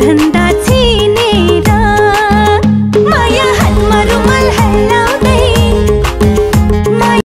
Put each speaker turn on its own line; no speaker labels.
धंधा